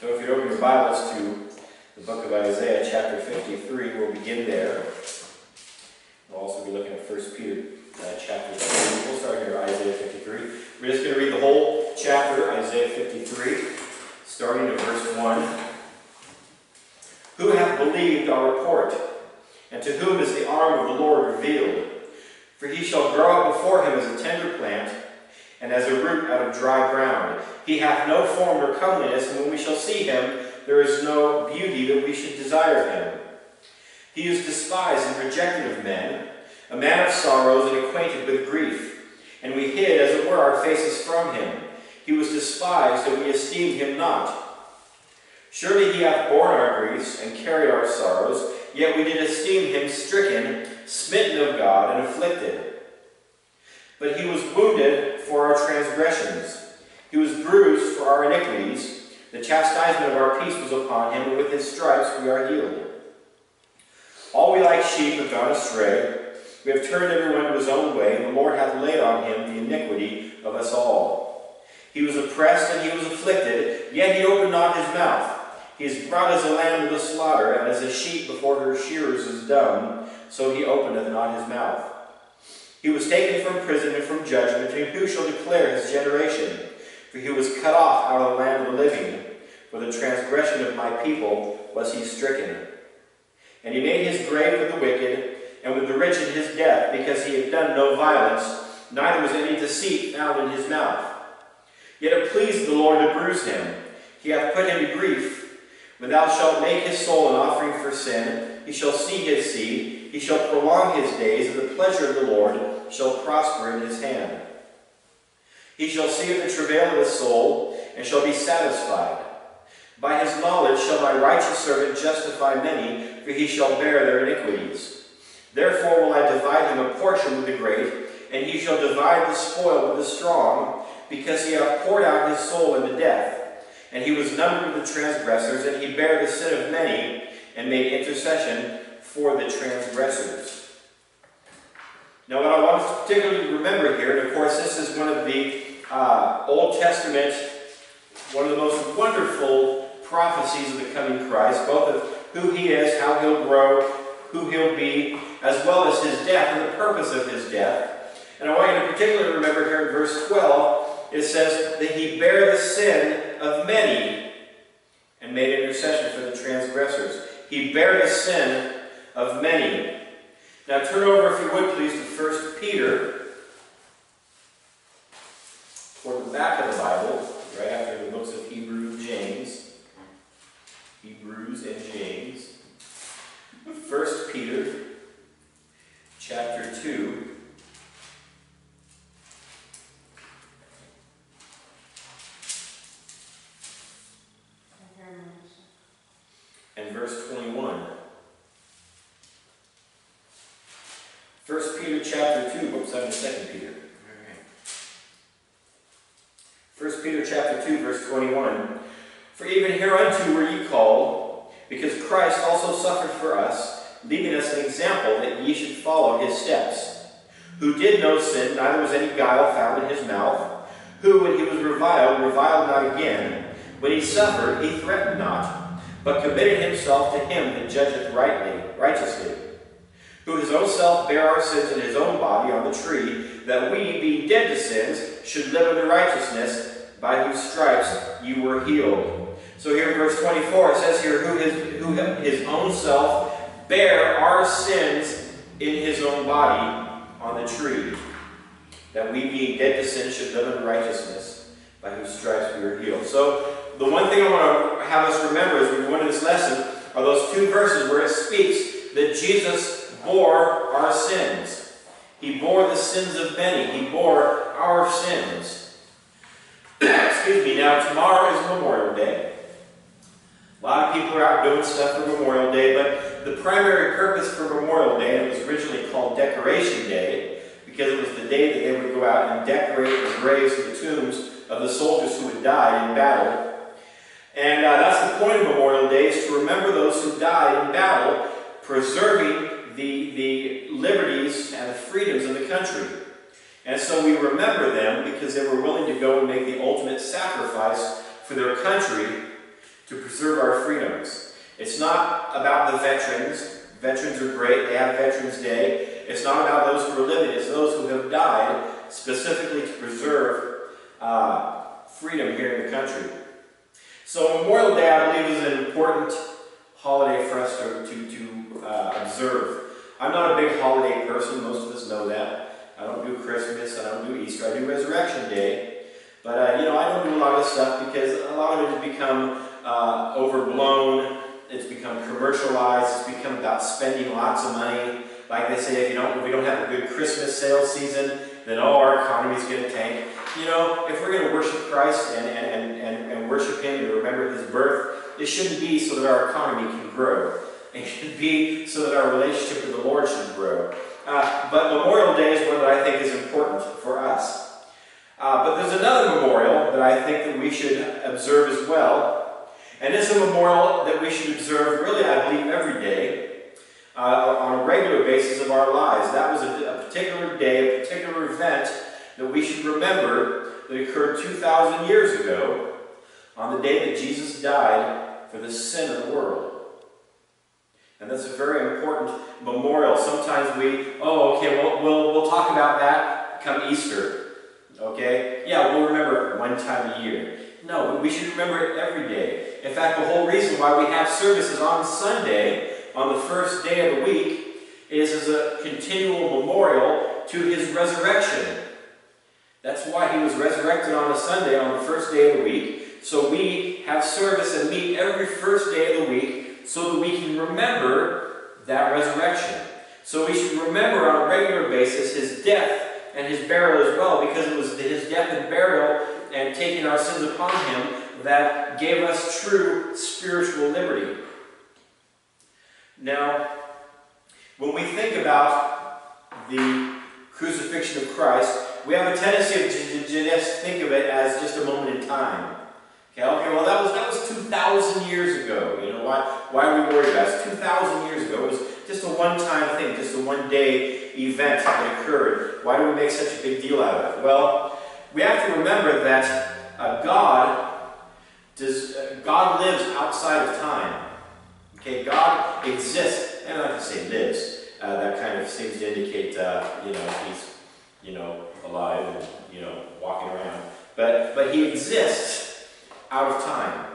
So if you open your Bibles to the book of Isaiah, chapter 53, we'll begin there. We'll also be looking at 1 Peter uh, chapter 3. We'll start here, Isaiah 53. We're just going to read the whole chapter, Isaiah 53, starting at verse 1. Who hath believed our report? And to whom is the arm of the Lord revealed? For he shall grow up before him as a tender plant, and as a root out of dry ground. He hath no form nor comeliness, and when we shall see him, there is no beauty that we should desire him. He is despised and rejected of men, a man of sorrows and acquainted with grief. And we hid, as it were, our faces from him. He was despised, and we esteemed him not. Surely he hath borne our griefs and carried our sorrows, yet we did esteem him stricken, smitten of God, and afflicted. But he was wounded for our transgressions. He was bruised for our iniquities. The chastisement of our peace was upon him, and with his stripes we are healed. All we like sheep have gone astray. We have turned everyone to his own way, and the Lord hath laid on him the iniquity of us all. He was oppressed and he was afflicted, yet he opened not his mouth. He is brought as a lamb to the slaughter, and as a sheep before her shearers is dumb, so he openeth not his mouth. He was taken from prison and from judgment, and who shall declare his generation? For he was cut off out of the land of the living. For the transgression of my people was he stricken. And he made his grave with the wicked, and with the rich in his death, because he had done no violence, neither was any deceit found in his mouth. Yet it pleased the Lord to bruise him. He hath put him to grief. When thou shalt make his soul an offering for sin, he shall see his seed, he shall prolong his days, and the pleasure of the Lord shall prosper in his hand. He shall see of the travail of his soul, and shall be satisfied. By his knowledge shall my righteous servant justify many, for he shall bear their iniquities. Therefore will I divide him a portion with the great, and he shall divide the spoil with the strong, because he hath poured out his soul into death. And he was numbered with the transgressors, and he bare the sin of many, and made intercession for the transgressors. Now, what I want to particularly remember here, and of course, this is one of the uh, Old Testament, one of the most wonderful prophecies of the coming Christ, both of who he is, how he'll grow, who he'll be, as well as his death and the purpose of his death. And I want you to particularly remember here in verse 12, it says that he bare the sin of many and made intercession for the transgressors. He bare the sin of many. Now turn over, if you would please, to 1 Peter, toward the back of the Bible, right after the books of Hebrews and James. Hebrews and James. 1 Peter, chapter 2. And verse 21. 1 Peter chapter 2, whoops, I'm in 2 Peter. 1 Peter chapter 2, verse 21. For even hereunto were ye called, because Christ also suffered for us, leaving us an example that ye should follow his steps. Who did no sin, neither was any guile found in his mouth. Who, when he was reviled, reviled not again. When he suffered, he threatened not, but committed himself to him that judgeth rightly, righteously who his own self bare our sins in his own body on the tree, that we, being dead to sins, should live unto righteousness, by whose stripes you were healed. So here in verse 24, it says here, who his, who his own self bare our sins in his own body on the tree, that we, being dead to sin, should live unto righteousness, by whose stripes we were healed. So the one thing I want to have us remember as we go into this lesson are those two verses where it speaks that Jesus bore our sins. He bore the sins of many. He bore our sins. Excuse me. Now, tomorrow is Memorial Day. A lot of people are out doing stuff for Memorial Day, but the primary purpose for Memorial Day, it was originally called Decoration Day, because it was the day that they would go out and decorate the graves and the tombs of the soldiers who had died in battle. And uh, that's the point of Memorial Day, is to remember those who died in battle, preserving the, the liberties and the freedoms of the country. And so we remember them because they were willing to go and make the ultimate sacrifice for their country to preserve our freedoms. It's not about the veterans. Veterans are great, they have Veterans Day. It's not about those who are living, it's those who have died specifically to preserve uh, freedom here in the country. So Memorial Day, I believe, is an important holiday for us to, to, to uh, observe. I'm not a big holiday person, most of us know that. I don't do Christmas, I don't do Easter, I do Resurrection Day. But, uh, you know, I don't do a lot of stuff because a lot of it has become uh, overblown, it's become commercialized, it's become about spending lots of money. Like they say, if, you don't, if we don't have a good Christmas sales season, then oh, our economy's going to tank. You know, if we're going to worship Christ and, and, and, and worship Him and remember His birth, it shouldn't be so that our economy can grow. It should be so that our relationship with the Lord should grow. Uh, but Memorial Day is one that I think is important for us. Uh, but there's another memorial that I think that we should observe as well. And it's a memorial that we should observe, really, I believe, every day uh, on a regular basis of our lives. That was a, a particular day, a particular event that we should remember that occurred 2,000 years ago on the day that Jesus died for the sin of the world. And that's a very important memorial. Sometimes we, oh, okay, we'll, we'll, we'll talk about that come Easter. Okay? Yeah, we'll remember it one time a year. No, we should remember it every day. In fact, the whole reason why we have services on Sunday, on the first day of the week, is as a continual memorial to his resurrection. That's why he was resurrected on a Sunday, on the first day of the week. So we have service and meet every first day of the week so that we can remember that resurrection. So we should remember on a regular basis his death and his burial as well, because it was his death and burial and taking our sins upon him that gave us true spiritual liberty. Now, when we think about the crucifixion of Christ, we have a tendency to just think of it as just a moment in time. Okay, okay, well that was that was 2,000 years ago. You know, why, why are we worried about it? 2,000 years ago. It was just a one-time thing, just a one-day event that occurred. Why do we make such a big deal out of it? Well, we have to remember that uh, God does uh, God lives outside of time. Okay, God exists, and I have to say lives. Uh, that kind of seems to indicate, uh, you know, he's, you know, alive and you know walking around. But but he exists out of time.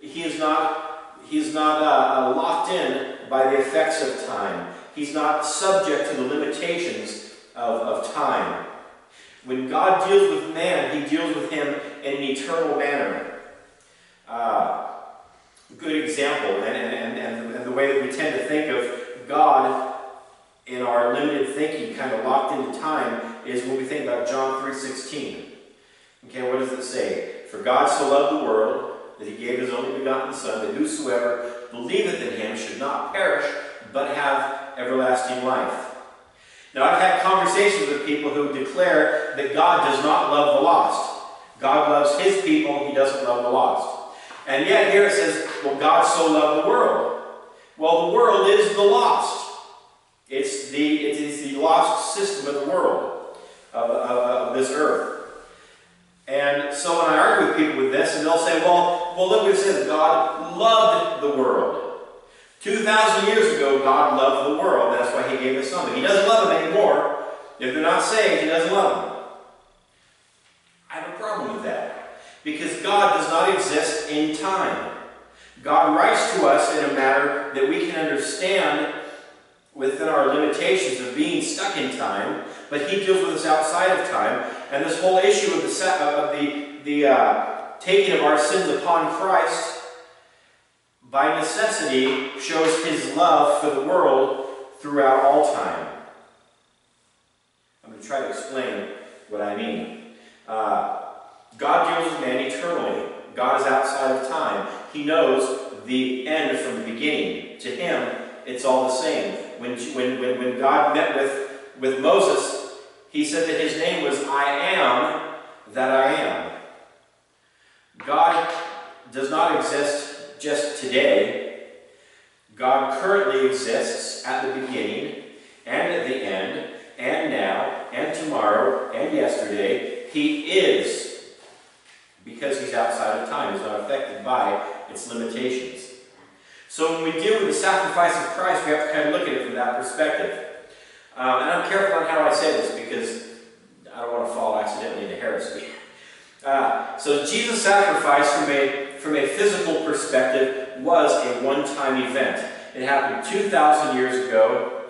He is not he is not uh, uh, locked in by the effects of time. He's not subject to the limitations of, of time. When God deals with man, he deals with him in an eternal manner. Uh, good example, and, and, and, and the way that we tend to think of God in our limited thinking, kind of locked into time, is when we think about John 3.16. Okay, what does it say? For God so loved the world that he gave his only begotten Son, that whosoever believeth in him should not perish, but have everlasting life. Now, I've had conversations with people who declare that God does not love the lost. God loves his people, he doesn't love the lost. And yet here it says, well, God so loved the world. Well, the world is the lost. It's the, it is the lost system of the world, of, of, of this earth. And so when I argue with people with this, and they'll say, well, well look what it says, God loved the world. 2,000 years ago, God loved the world. That's why he gave us something. He doesn't love them anymore. If they're not saved, he doesn't love them. I have a problem with that. Because God does not exist in time. God writes to us in a manner that we can understand within our limitations of being stuck in time, but he deals with us outside of time. And this whole issue of the, of the, the uh, taking of our sins upon Christ by necessity shows his love for the world throughout all time. I'm going to try to explain what I mean. Uh, God deals with man eternally. God is outside of time. He knows the end from the beginning. To him, it's all the same. When, when, when, God met with, with Moses, he said that his name was I am that I am. God does not exist just today. God currently exists at the beginning and at the end and now and tomorrow and yesterday. He is because he's outside of time. He's not affected by its limitations. So when we deal with the sacrifice of Christ, we have to kind of look at it from that perspective. Um, and I'm careful on how I say this because I don't want to fall accidentally into heresy. Uh, so Jesus' sacrifice from a, from a physical perspective was a one-time event. It happened 2,000 years ago,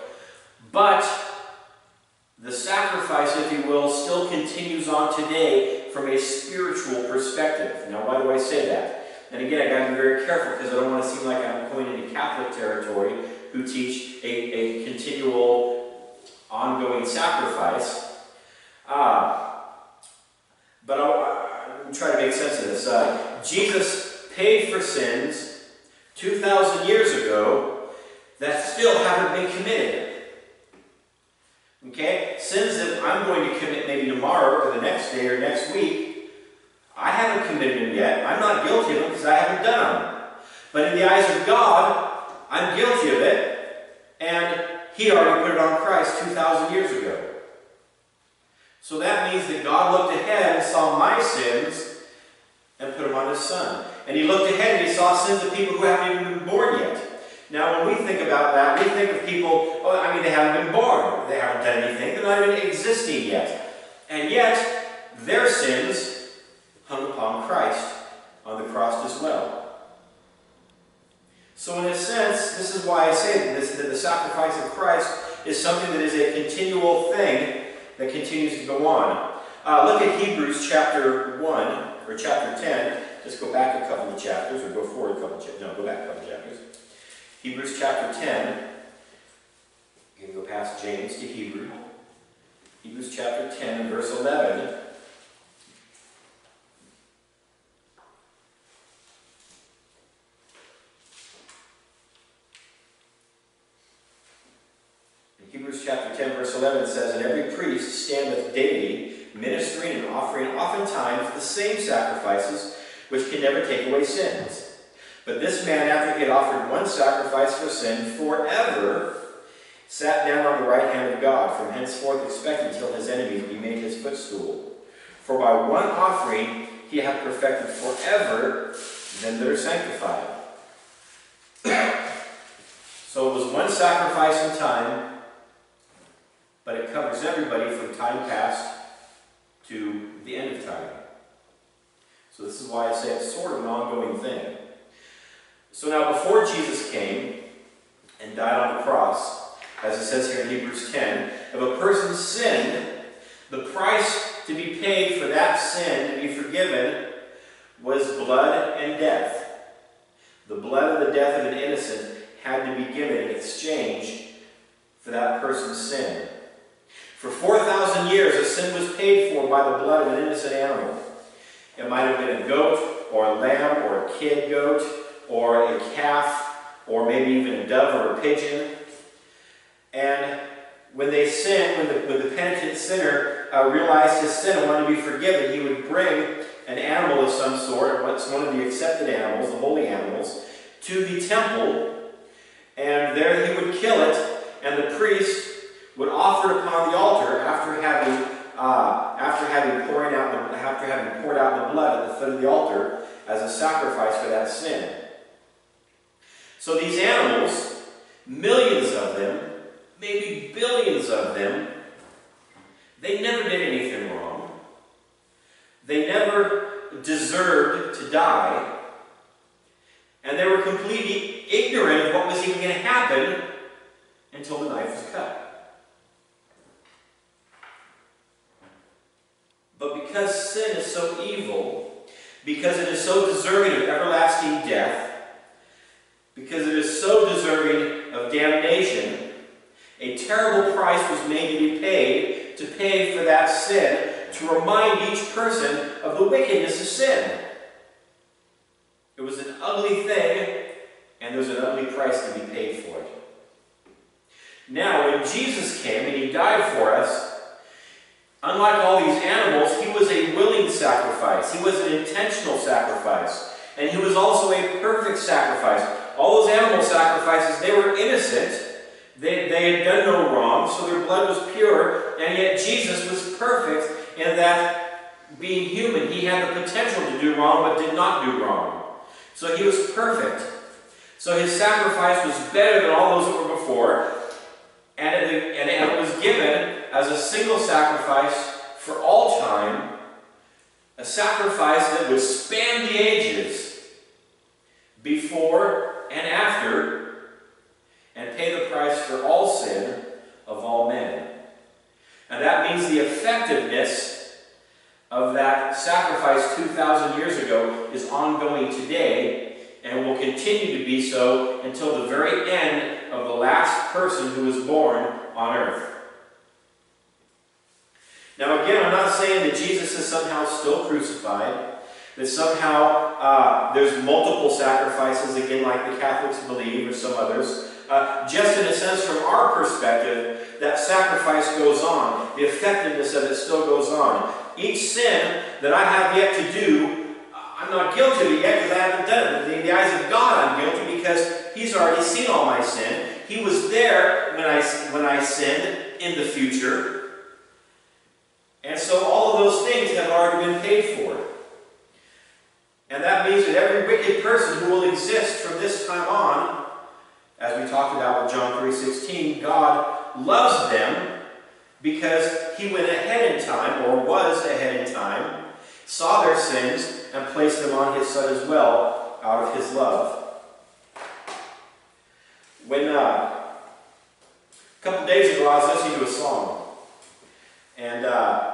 but the sacrifice, if you will, still continues on today from a spiritual perspective. Now, why do I say that? And again, I got to be very careful because I don't want to seem like I'm going into Catholic territory who teach a, a continual, ongoing sacrifice. Uh, but I'll, I'll, try to make sense of this. Uh, Jesus paid for sins 2,000 years ago that still haven't been committed. Okay? Sins that I'm going to commit maybe tomorrow or the next day or next week, I haven't committed them yet. I'm not guilty of them because I haven't done them. But in the eyes of God, I'm guilty of it, and He already put it on Christ 2,000 years ago. So that means that God looked ahead and saw my sins and put them on His Son. And He looked ahead and He saw sins of people who haven't even been born yet. Now, when we think about that, we think of people, oh, I mean, they haven't been born. They haven't done anything. They're not even existing yet. And yet, their sins hung upon Christ on the cross as well. So in a sense, this is why I say this, that the sacrifice of Christ is something that is a continual thing that continues to go on. Uh, look at Hebrews chapter 1, or chapter 10. Just go back a couple of chapters, or go forward a couple of chapters. No, go back a couple of chapters. Hebrews chapter 10. You can go past James to Hebrew. Hebrews chapter 10 and verse 11. In Hebrews chapter 10, verse 11 says, And every priest standeth daily, ministering and offering oftentimes the same sacrifices, which can never take away sins. But this man, after he had offered one sacrifice for sin forever, sat down on the right hand of God, from henceforth expecting till his enemies be made his footstool. For by one offering he hath perfected forever them that are sanctified. so it was one sacrifice in time, but it covers everybody from time past to the end of time. So this is why I say it's sort of an ongoing thing. So now before Jesus came and died on the cross, as it says here in Hebrews 10, if a person sinned, the price to be paid for that sin to be forgiven was blood and death. The blood and the death of an innocent had to be given in exchange for that person's sin. For 4,000 years, a sin was paid for by the blood of an innocent animal. It might have been a goat, or a lamb, or a kid goat, or a calf, or maybe even a dove or a pigeon. And when they sin, when the, when the penitent sinner uh, realized his sin and wanted to be forgiven, he would bring an animal of some sort, what's one of the accepted animals, the holy animals, to the temple, and there he would kill it, and the priest would offer it upon the altar after having uh, after having pouring out the, after having poured out the blood at the foot of the altar as a sacrifice for that sin. So these animals, millions of them, maybe billions of them, they never did anything wrong. They never deserved to die. And they were completely ignorant of what was even going to happen until the knife was cut. But because sin is so evil, because it is so deserving of everlasting death, because it is so deserving of damnation, a terrible price was made to be paid to pay for that sin, to remind each person of the wickedness of sin. It was an ugly thing, and there was an ugly price to be paid for it. Now, when Jesus came and he died for us, unlike all these animals, he was a willing sacrifice. He was an intentional sacrifice. And he was also a perfect sacrifice. All those animal sacrifices, they were innocent. They, they had done no wrong, so their blood was pure, and yet Jesus was perfect in that being human, he had the potential to do wrong, but did not do wrong. So he was perfect. So his sacrifice was better than all those that were before. And it, and it was given as a single sacrifice for all time. A sacrifice that would span the ages before and after and pay the price for all sin of all men. And that means the effectiveness of that sacrifice 2,000 years ago is ongoing today and will continue to be so until the very end of the last person who was born on earth. Now, again, I'm not saying that Jesus is somehow still crucified, that somehow uh, there's multiple sacrifices, again, like the Catholics believe or some others. Uh, just in a sense, from our perspective, that sacrifice goes on. The effectiveness of it still goes on. Each sin that I have yet to do, I'm not guilty of it yet because I haven't done it. In the eyes of God, I'm guilty because He's already seen all my sin. He was there when I, when I sinned in the future. And so all of those things have already been paid for. And that means that every wicked person who will exist from this time on, as we talked about with John 3.16, God loves them because he went ahead in time, or was ahead in time, saw their sins, and placed them on his son as well, out of his love. When, uh, a couple days ago, I was listening to a song, and uh,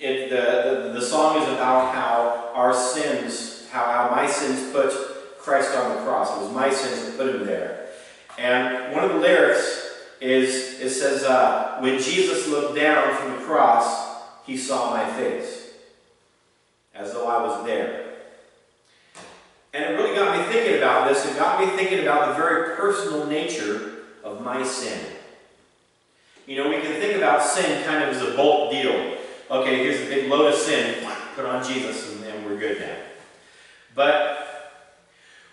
it, the, the, the song is about how our sins, how, how my sins put Christ on the cross. It was my sins that put him there. And one of the lyrics is it says, uh, When Jesus looked down from the cross, he saw my face, as though I was there. And it really got me thinking about this. It got me thinking about the very personal nature of my sin. You know, we can think about sin kind of as a bulk deal. Okay, here's a big load of sin, put on Jesus, and then we're good now. But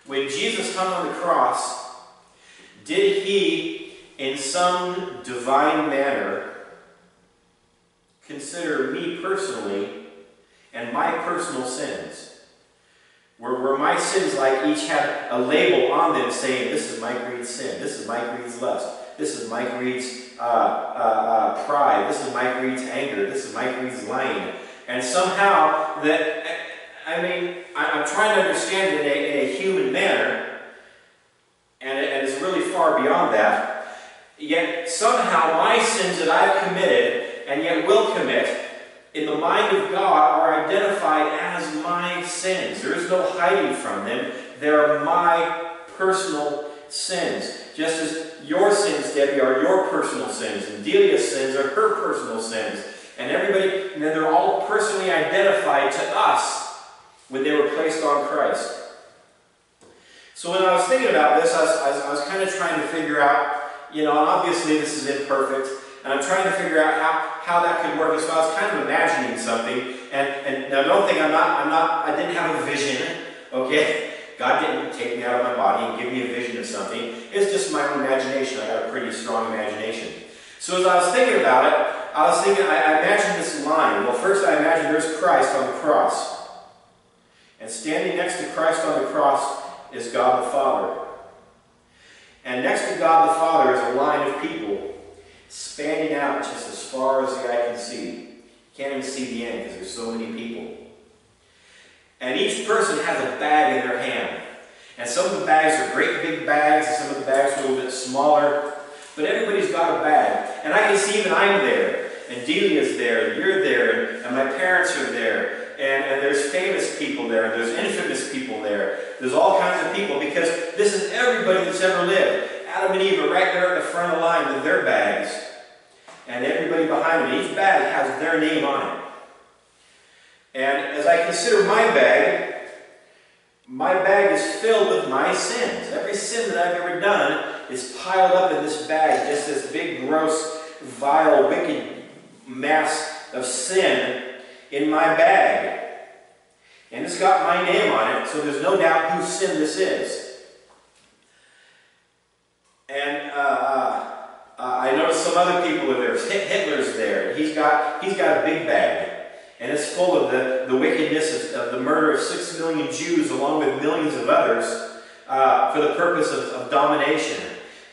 when Jesus hung on the cross, did he in some divine manner, consider me personally and my personal sins. Were, were my sins like each had a label on them saying, This is Mike Reed's sin, this is Mike Reed's lust, this is Mike Reed's uh, uh, uh, pride, this is Mike Reed's anger, this is Mike Reed's lying. And somehow, that, I mean, I, am trying to understand it in a, in a human manner, and, and it's really far beyond that. Yet somehow my sins that I've committed and yet will commit in the mind of God are identified as my sins. There is no hiding from them. They're my personal sins. Just as your sins, Debbie, are your personal sins, and Delia's sins are her personal sins. And everybody, and then they're all personally identified to us when they were placed on Christ. So when I was thinking about this, I was, I was, I was kind of trying to figure out you know, obviously this is imperfect, and I'm trying to figure out how, how that could work. So I was kind of imagining something, and, and now don't think I'm not, I'm not, I didn't have a vision, okay? God didn't take me out of my body and give me a vision of something. It's just my own imagination. I got a pretty strong imagination. So as I was thinking about it, I was thinking, I, I imagined this line. Well, first I imagined there's Christ on the cross. And standing next to Christ on the cross is God the Father. And next to God the Father is a line of people spanning out just as far as the eye can see. can't even see the end because there's so many people. And each person has a bag in their hand. And some of the bags are great big bags, and some of the bags are a little bit smaller. But everybody's got a bag. And I can see even I'm there. And Delia's there, and you're there, and, and my parents are there and, and there's famous people there, and there's infamous people there. There's all kinds of people because this is everybody that's ever lived. Adam and Eve are right there at the front of the line with their bags, and everybody behind them. Each bag has their name on it. And as I consider my bag, my bag is filled with my sins. Every sin that I've ever done is piled up in this bag, just this big, gross, vile, wicked mass of sin in my bag. And it's got my name on it, so there's no doubt whose sin this is. And uh, uh, uh I noticed some other people are there. Hitler's there. He's got, he's got a big bag. And it's full of the, the wickedness of, of the murder of six million Jews along with millions of others uh, for the purpose of, of domination.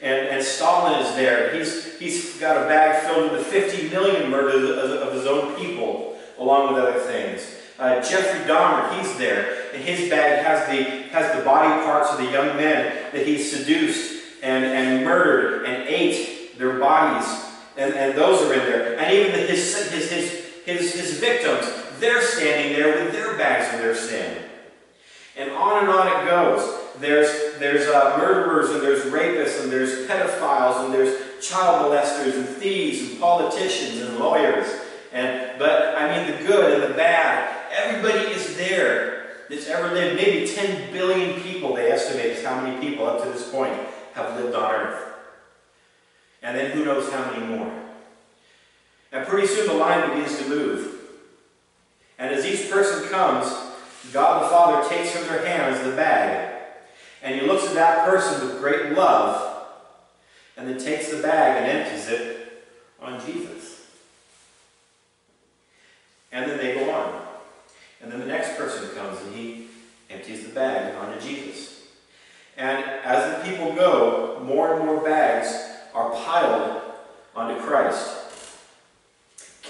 And, and, Stalin is there. He's, he's got a bag filled with the 50 million murders of, of his own people, along with other things. Uh, Jeffrey Dahmer, he's there, and his bag has the, has the body parts of the young men that he seduced and, and murdered and ate their bodies, and, and those are in there. And even the, his, his, his, his, his victims, they're standing there with their bags of their sin. And on and on it goes. There's, there's uh, murderers, and there's rapists, and there's pedophiles, and there's child molesters, and thieves, and politicians, and lawyers. And, but, I mean, the good and the bad. Everybody is there that's ever lived. Maybe 10 billion people, they estimate, is how many people up to this point have lived on earth. And then who knows how many more. And pretty soon the line begins to move. And as each person comes, God the Father takes from their hands the bag. And he looks at that person with great love and then takes the bag and empties it on Jesus. And then they go on. And then the next person comes and he empties the bag onto Jesus. And as the people go, more and more bags are piled onto Christ.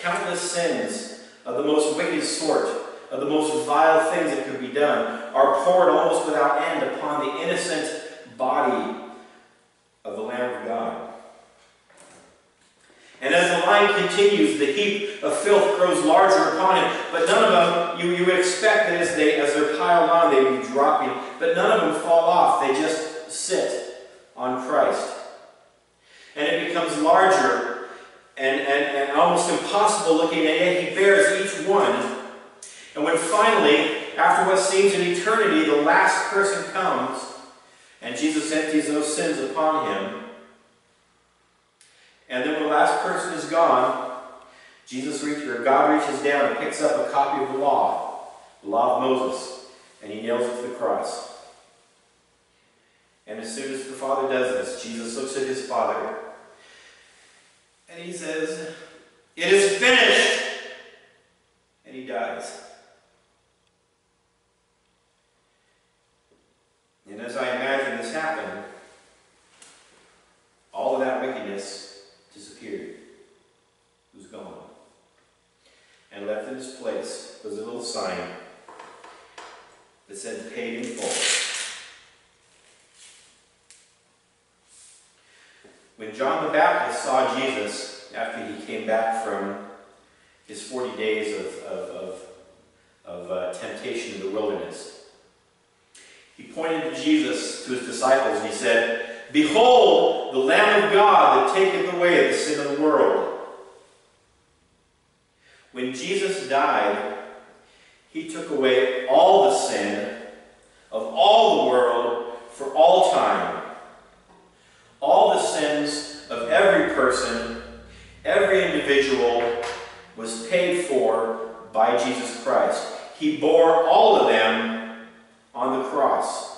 Countless sins of the most wicked sort, of the most vile things that could be done, are poured almost without end upon the innocent body of the Lamb of God. And as the line continues, the heap of filth grows larger upon him. But none of them, you, you would expect that as, they, as they're piled on, they would be dropping. But none of them fall off. They just sit on Christ. And it becomes larger and, and, and almost impossible looking, and yet he bears each one. And when finally, after what seems an eternity, the last person comes, and Jesus empties those sins upon him, and then when the last person is gone, Jesus reaches, or God reaches down and picks up a copy of the law, the law of Moses, and he nails it to the cross. And as soon as the Father does this, Jesus looks at his Father and he says, It is finished! And he dies. And as I imagine this happen, all of that wickedness disappeared. It was gone. And left in its place was a little sign that said paid in full. When John the Baptist saw Jesus after he came back from his 40 days of, of, of, of uh, temptation in the wilderness, he pointed to Jesus, to his disciples, and he said, Behold, the Lamb of God that taketh away the sin of the world. When Jesus died, he took away all the sin of all the world for all time. All the sins of every person, every individual, was paid for by Jesus Christ. He bore all of them on the cross.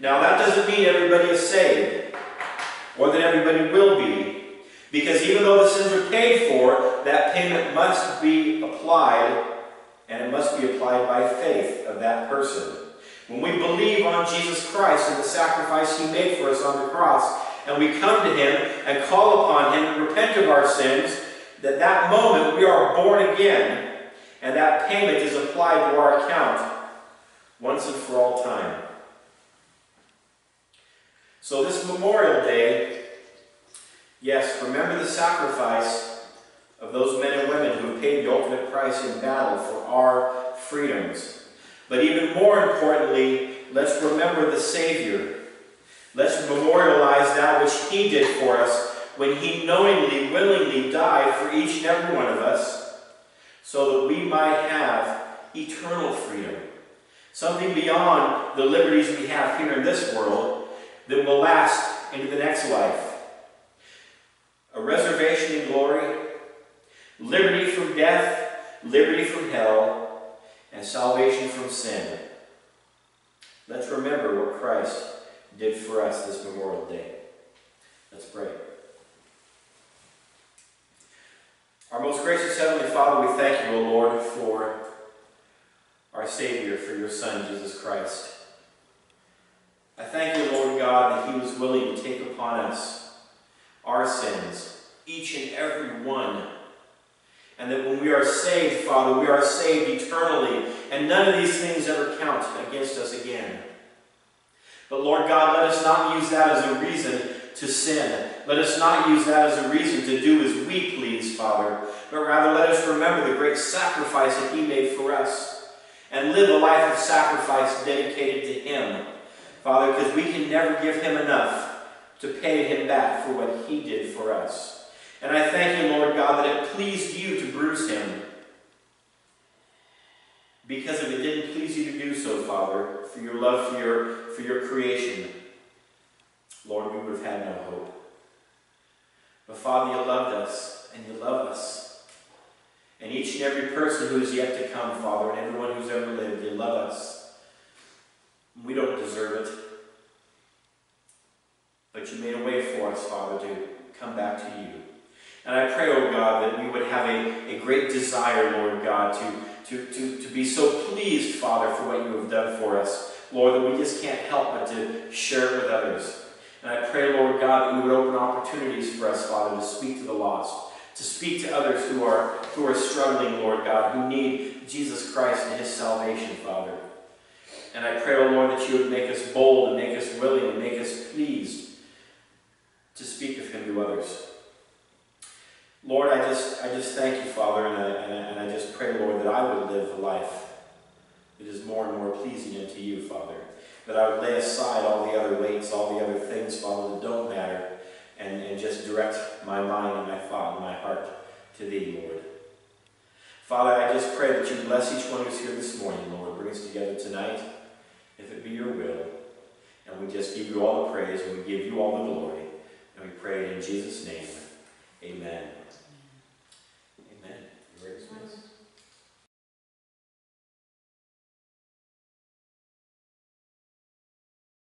Now, that doesn't mean everybody is saved, or that everybody will be, because even though the sins are paid for, that payment must be applied, and it must be applied by faith of that person. When we believe on Jesus Christ and the sacrifice He made for us on the cross, and we come to Him and call upon Him and repent of our sins, that that moment we are born again, and that payment is applied to our account once and for all time. So this Memorial Day, yes, remember the sacrifice of those men and women who paid the ultimate price in battle for our freedoms. But even more importantly, let's remember the Savior. Let's memorialize that which He did for us when He knowingly, willingly died for each and every one of us so that we might have eternal freedom. Something beyond the liberties we have here in this world, that will last into the next life. A reservation in glory, liberty from death, liberty from hell, and salvation from sin. Let's remember what Christ did for us this Memorial Day. Let's pray. Our most gracious Heavenly Father, we thank you, O Lord, for our Savior, for your Son, Jesus Christ. I thank you, Lord God, that He was willing to take upon us our sins, each and every one. And that when we are saved, Father, we are saved eternally, and none of these things ever count against us again. But Lord God, let us not use that as a reason to sin. Let us not use that as a reason to do as we please, Father, but rather let us remember the great sacrifice that He made for us and live a life of sacrifice dedicated to Him, Father, because we can never give Him enough to pay Him back for what He did for us. And I thank you, Lord God, that it pleased you to bruise Him. Because if it didn't please you to do so, Father, for your love for your, for your creation, Lord, we would have had no hope. But Father, you loved us, and you love us. And each and every person who is yet to come, Father, and everyone who's ever lived, you love us. We don't deserve it. But you made a way for us, Father, to come back to you. And I pray, oh God, that we would have a, a great desire, Lord God, to, to, to, to be so pleased, Father, for what you have done for us. Lord, that we just can't help but to share it with others. And I pray, Lord God, that you would open opportunities for us, Father, to speak to the lost, to speak to others who are, who are struggling, Lord God, who need Jesus Christ and his salvation, Father. And I pray, oh Lord, that you would make us bold and make us willing and make us pleased to speak of him to others. Lord, I just, I just thank you, Father, and I, and, I, and I just pray, Lord, that I would live a life that is more and more pleasing unto you, Father. That I would lay aside all the other weights, all the other things, Father, that don't matter, and, and just direct my mind and my thought and my heart to Thee, Lord. Father, I just pray that you bless each one who's here this morning, Lord. Bring us together tonight, if it be your will. And we just give you all the praise, and we give you all the glory. And we pray it in Jesus' name. Amen.